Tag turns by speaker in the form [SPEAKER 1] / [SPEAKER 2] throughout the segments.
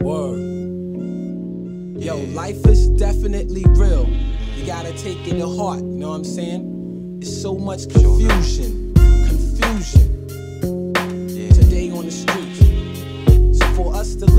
[SPEAKER 1] Word. Yo, life is definitely real. You gotta take it to heart, you know what I'm saying? It's so much confusion. Confusion. Today on the streets.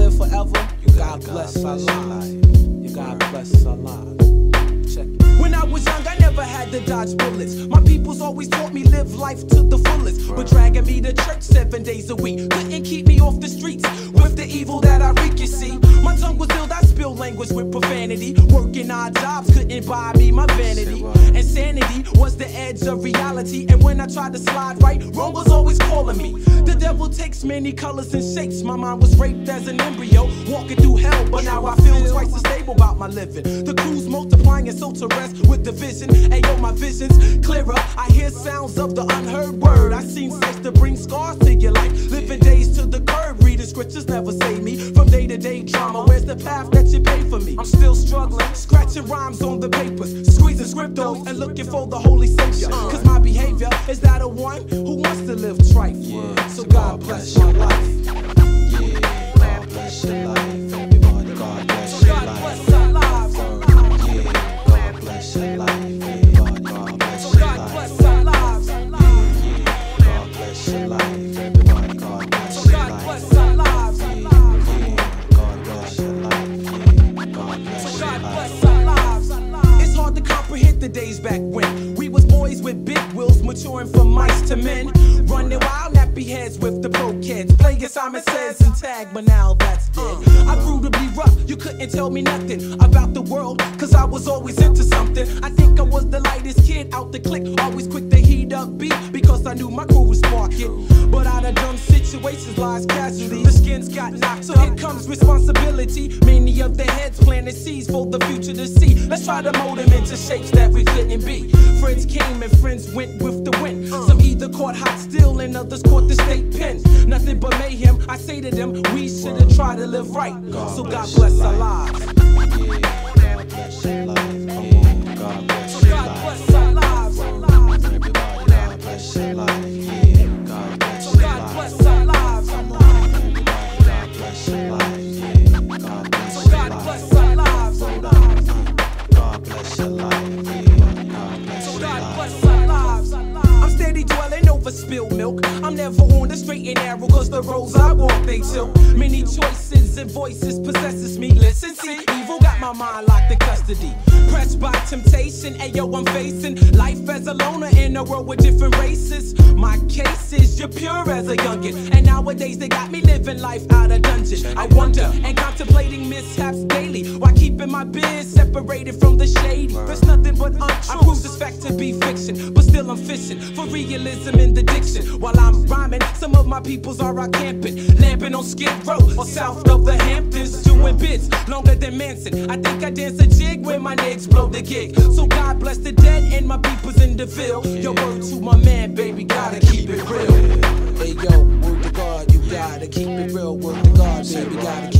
[SPEAKER 1] Live forever, you gotta bless our lives. You gotta bless our lives. Check it. When I was young, I never had to dodge bullets. My peoples always taught me live life to the fullest. But dragging me to church seven days a week couldn't keep me off the streets with the evil that I reek. You see, my tongue was ill. I spilled language with profanity. Working odd jobs couldn't buy me my vanity. Insanity was the edge of reality. And when I tried to slide right, wrong was always calling me. The devil takes many colors and shapes. My mind was raped as an embryo, walking through hell. But now I feel twice as stable about my living. The crew's multiplying and so to rest with the vision. Ayo, my vision's clearer. I sounds of the unheard word. I seen sex to bring scars to your life. Living days to the curb. Reading scriptures never save me from day to day drama. Where's the path that you pay for me? I'm still struggling, scratching rhymes on the papers, squeezing scriptos and looking for the holy savior. Uh. Cause my behavior is that of one who wants to live trife. So God bless my life.
[SPEAKER 2] God bless your life.
[SPEAKER 1] The days back when we was boys with big wheels, maturing from mice to men, running wild nappy heads with the Pro-Keds, playing Simon Says and tag, but now that's dead. I grew to be rough, you couldn't tell me nothing about the world, cause I was always into something. I think I was the lightest kid out the clique, always quick to heat up beat because I knew my crew was spark it. But out of dumb situations lies casualty. The skins got knocked, so here comes responsibility. Many of their heads planted seeds for the future to see. Let's try to mold them into shapes that we couldn't be. Friends came and friends went with the wind. Some either caught hot steel and others caught the state pen. Nothing but mayhem. I say to them, we should have tried to live right. So God bless our lives.
[SPEAKER 2] Yeah, God
[SPEAKER 1] spilled milk. I'm never on the straight and narrow, cause the roads I walk, they tilt. Many choices and voices possesses me. Listen, see, evil got my mind locked in custody. Pressed by temptation, ayo, I'm facing life as a loner in a world with different races. My case is you're pure as a youngin'. And nowadays they got me living life out of dungeon. I wonder and contemplating mishaps daily while keeping my biz separated from the shady. There's nothing but untrue. I prove this fact to be fiction, I'm fishing for realism in the diction. While I'm rhyming, some of my peoples are out camping, lamping on Skid Row or south of the Hamptons, doing bits longer than Manson. I think I dance a jig when my niggas blow the gig. So God bless the dead and my peoples in the field. Your word to my man, baby, gotta keep it real. Hey yo, word to God, you gotta keep it real. Word to God, baby, gotta keep